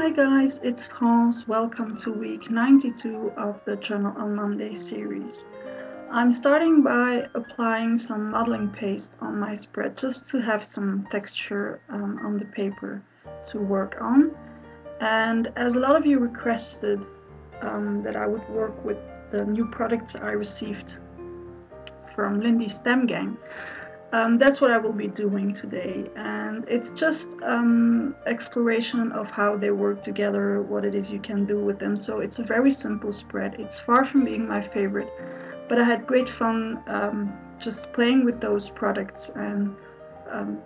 Hi guys, it's France. Welcome to week 92 of the Journal on Monday series. I'm starting by applying some modeling paste on my spread just to have some texture um, on the paper to work on. And as a lot of you requested um, that I would work with the new products I received from Lindy's Stamp Gang, um, that's what I will be doing today. And it's just um, exploration of how they work together, what it is you can do with them. So it's a very simple spread. It's far from being my favorite, but I had great fun um, just playing with those products and um,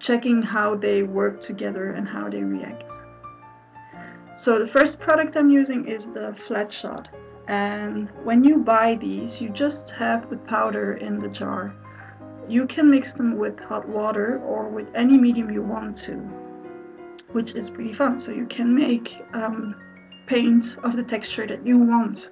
checking how they work together and how they react. So the first product I'm using is the flat shot. And when you buy these, you just have the powder in the jar. You can mix them with hot water or with any medium you want to, which is pretty fun. So you can make um, paint of the texture that you want.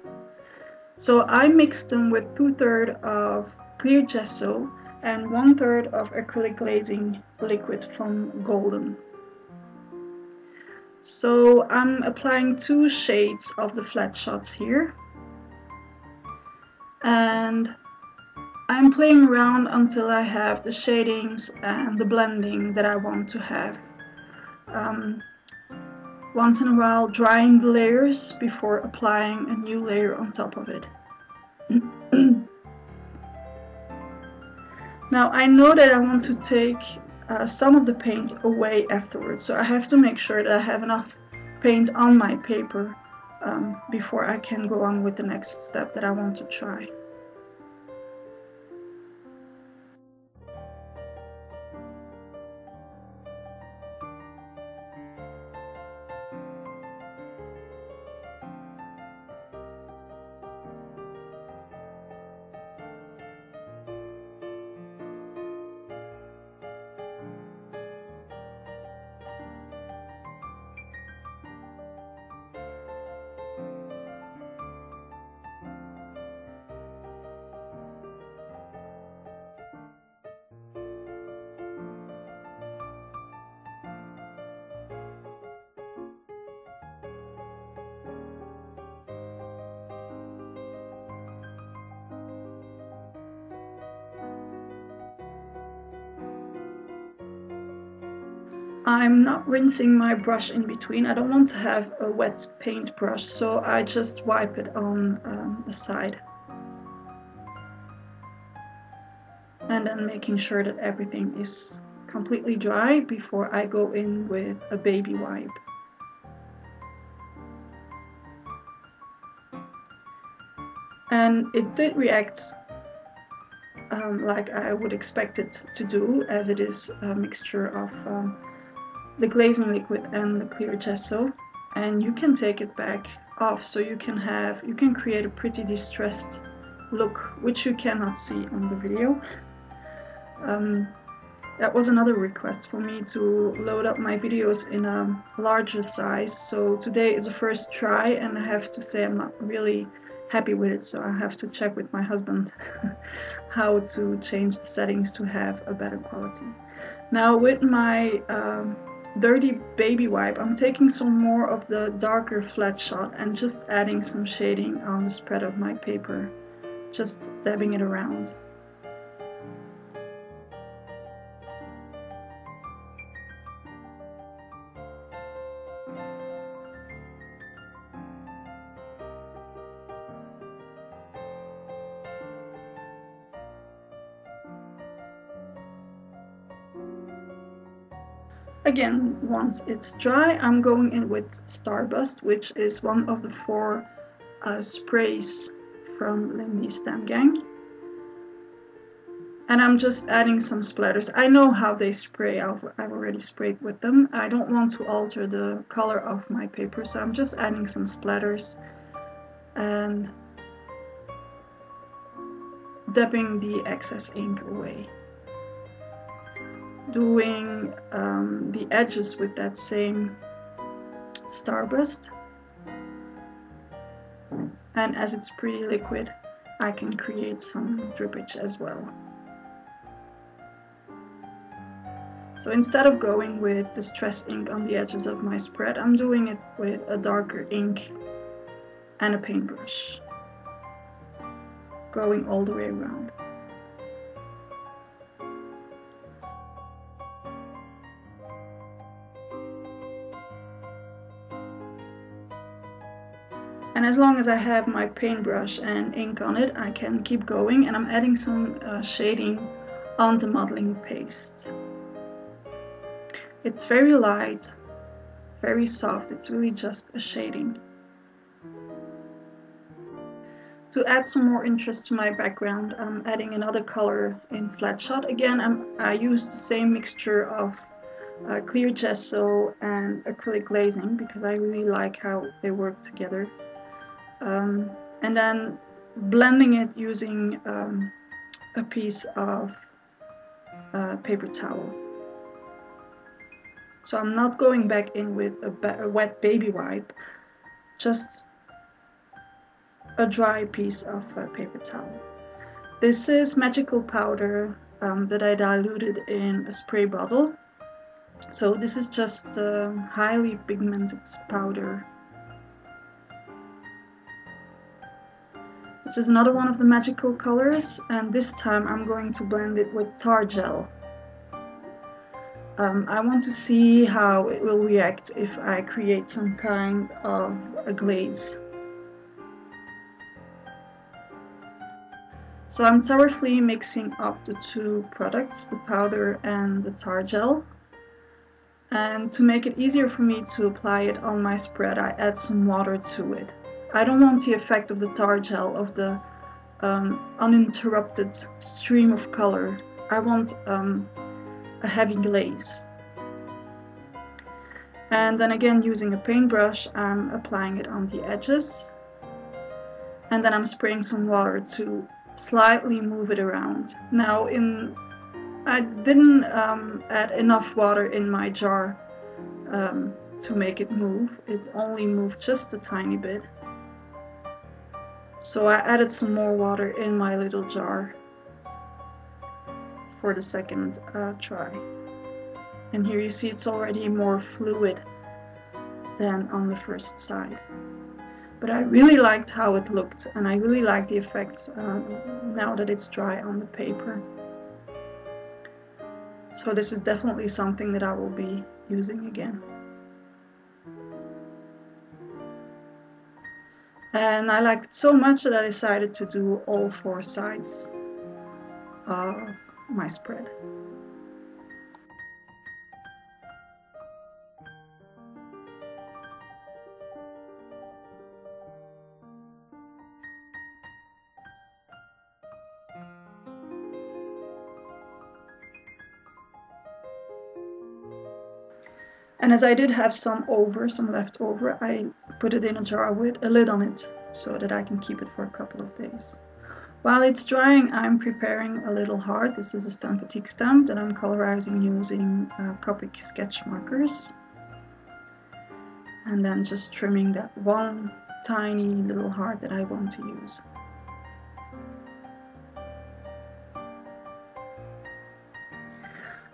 So I mixed them with two-thirds of clear gesso and one-third of acrylic glazing liquid from Golden. So I'm applying two shades of the flat shots here. And I'm playing around until I have the shadings and the blending that I want to have. Um, once in a while drying the layers before applying a new layer on top of it. now I know that I want to take uh, some of the paint away afterwards so I have to make sure that I have enough paint on my paper um, before I can go on with the next step that I want to try. I'm not rinsing my brush in between. I don't want to have a wet paintbrush, so I just wipe it on um, the side. And then making sure that everything is completely dry before I go in with a baby wipe. And it did react um, like I would expect it to do, as it is a mixture of um, the glazing liquid and the clear gesso and you can take it back off so you can have you can create a pretty distressed look which you cannot see on the video. Um, that was another request for me to load up my videos in a larger size so today is the first try and I have to say I'm not really happy with it so I have to check with my husband how to change the settings to have a better quality. Now with my um, dirty baby wipe, I'm taking some more of the darker flat shot and just adding some shading on the spread of my paper, just dabbing it around. Again, once it's dry, I'm going in with Starburst, which is one of the four uh, sprays from Lindy's Stamp Gang. And I'm just adding some splatters. I know how they spray, I've, I've already sprayed with them. I don't want to alter the color of my paper, so I'm just adding some splatters and dabbing the excess ink away doing um, the edges with that same starburst and as it's pretty liquid I can create some drippage as well So instead of going with distress ink on the edges of my spread, I'm doing it with a darker ink and a paintbrush. Going all the way around. As long as I have my paintbrush and ink on it, I can keep going and I'm adding some uh, shading on the modeling paste. It's very light, very soft, it's really just a shading. To add some more interest to my background, I'm adding another color in flat shot. Again, I'm, I used the same mixture of uh, clear gesso and acrylic glazing because I really like how they work together. Um, and then blending it using um, a piece of uh, paper towel. So I'm not going back in with a, a wet baby wipe, just a dry piece of uh, paper towel. This is magical powder um, that I diluted in a spray bottle. So this is just a highly pigmented powder. This is another one of the magical colors and this time I'm going to blend it with tar gel. Um, I want to see how it will react if I create some kind of a glaze. So I'm thoroughly mixing up the two products, the powder and the tar gel. And to make it easier for me to apply it on my spread, I add some water to it. I don't want the effect of the tar gel, of the um, uninterrupted stream of color. I want um, a heavy glaze. And then again using a paintbrush I'm applying it on the edges and then I'm spraying some water to slightly move it around. Now in I didn't um, add enough water in my jar um, to make it move. It only moved just a tiny bit. So I added some more water in my little jar for the second uh, try. And here you see it's already more fluid than on the first side. But I really liked how it looked and I really like the effect uh, now that it's dry on the paper. So this is definitely something that I will be using again. And I liked so much that I decided to do all four sides of my spread. And as I did have some over, some left over, I put it in a jar with a lid on it so that I can keep it for a couple of days. While it's drying, I'm preparing a little heart. This is a Stampin' stamp that I'm colorizing using uh, Copic sketch markers. And then just trimming that one tiny little heart that I want to use.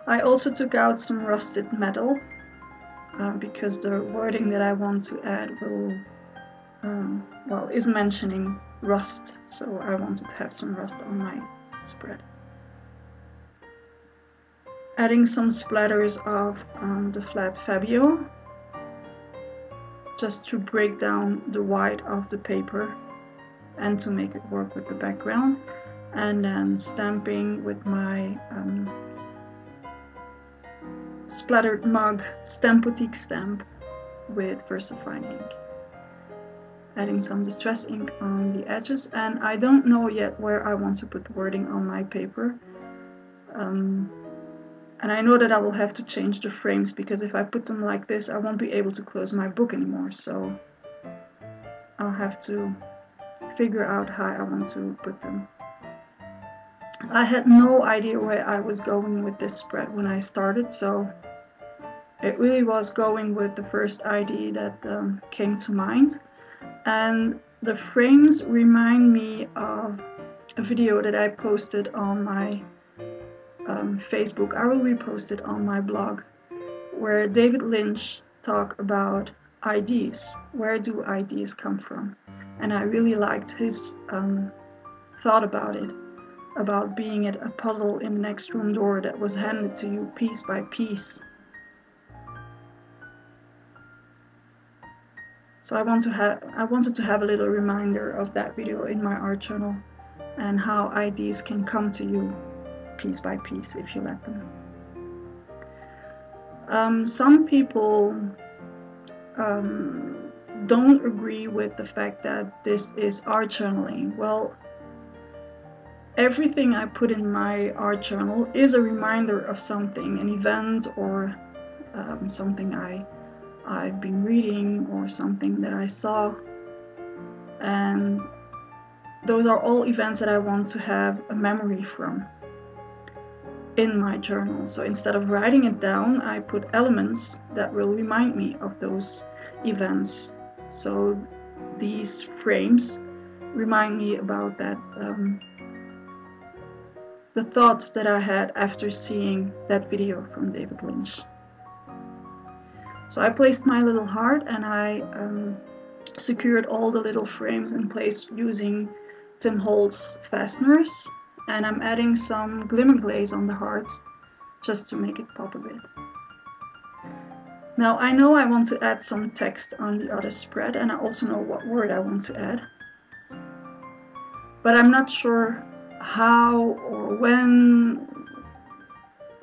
I also took out some rusted metal uh, because the wording that I want to add will, um, well, is mentioning rust, so I wanted to have some rust on my spread. Adding some splatters of um, the flat Fabio, just to break down the white of the paper and to make it work with the background. And then stamping with my um, splattered mug Stampotique stamp with VersaFine ink. Adding some distress ink on the edges and I don't know yet where I want to put the wording on my paper. Um, and I know that I will have to change the frames because if I put them like this I won't be able to close my book anymore so I'll have to figure out how I want to put them. I had no idea where I was going with this spread when I started, so it really was going with the first idea that um, came to mind. And the frames remind me of a video that I posted on my um, Facebook, I will repost it on my blog, where David Lynch talk about ideas. Where do ideas come from? And I really liked his um, thought about it, about being it a puzzle in the next room door that was handed to you piece by piece. So I want to have I wanted to have a little reminder of that video in my art journal and how ideas can come to you piece by piece if you let them. Um, some people um, don't agree with the fact that this is art journaling. Well, everything I put in my art journal is a reminder of something, an event or um, something I I've been reading or something that I saw. And those are all events that I want to have a memory from in my journal. So instead of writing it down, I put elements that will remind me of those events. So these frames remind me about that um, the thoughts that I had after seeing that video from David Lynch. So I placed my little heart and I um, secured all the little frames in place using Tim Holtz fasteners and I'm adding some glimmer glaze on the heart just to make it pop a bit. Now I know I want to add some text on the other spread and I also know what word I want to add. But I'm not sure how or when,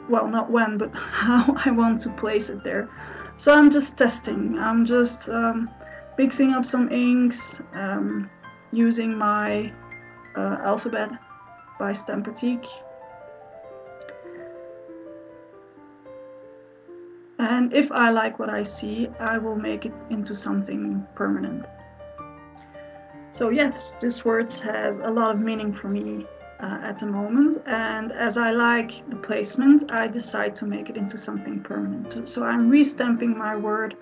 well not when, but how I want to place it there. So I'm just testing. I'm just um, mixing up some inks, um, using my uh, alphabet by Stampin'. And if I like what I see, I will make it into something permanent. So yes, this word has a lot of meaning for me uh, at the moment and as I like the placement I decide to make it into something permanent. So I'm restamping my word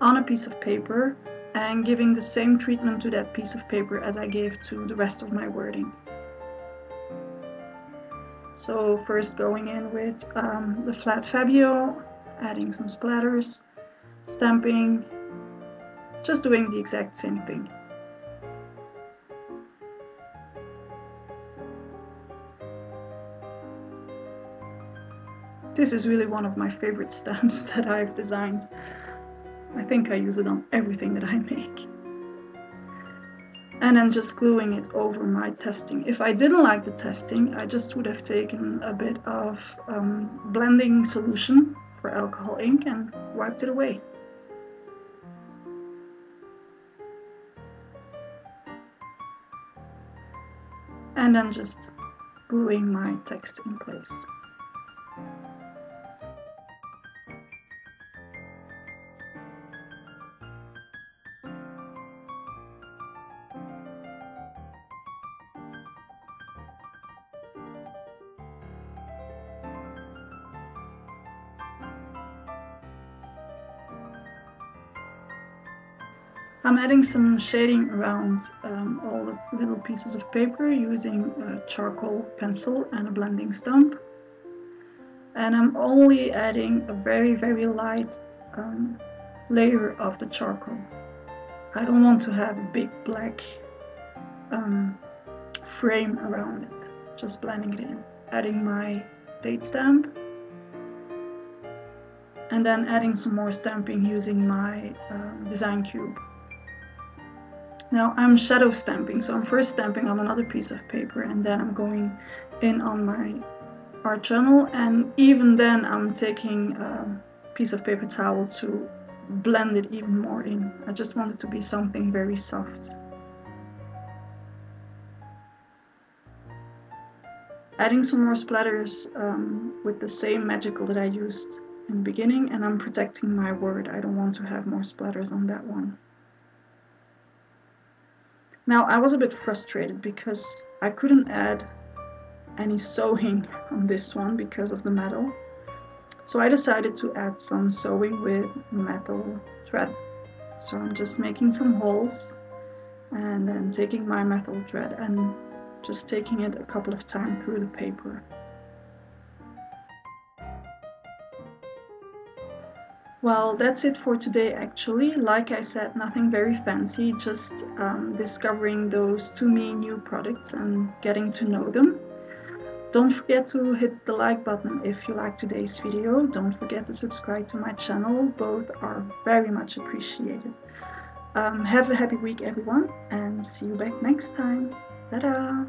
on a piece of paper and giving the same treatment to that piece of paper as I gave to the rest of my wording. So first going in with um, the flat Fabio, adding some splatters, stamping, just doing the exact same thing. This is really one of my favorite stamps that I've designed. I think I use it on everything that I make. And then just gluing it over my testing. If I didn't like the testing, I just would have taken a bit of um, blending solution for alcohol ink and wiped it away. And then just gluing my text in place. I'm adding some shading around um, all the little pieces of paper using a charcoal pencil and a blending stump. And I'm only adding a very, very light um, layer of the charcoal. I don't want to have a big black um, frame around it. Just blending it in. Adding my date stamp. And then adding some more stamping using my uh, design cube. Now I'm shadow stamping, so I'm first stamping on another piece of paper and then I'm going in on my art journal and even then I'm taking a piece of paper towel to blend it even more in. I just want it to be something very soft. Adding some more splatters um, with the same magical that I used in the beginning and I'm protecting my word. I don't want to have more splatters on that one. Now I was a bit frustrated because I couldn't add any sewing on this one because of the metal. So I decided to add some sewing with metal thread. So I'm just making some holes and then taking my metal thread and just taking it a couple of times through the paper. Well, that's it for today actually. Like I said, nothing very fancy, just um, discovering those to me new products and getting to know them. Don't forget to hit the like button if you like today's video. Don't forget to subscribe to my channel. Both are very much appreciated. Um, have a happy week everyone and see you back next time. Ta-da!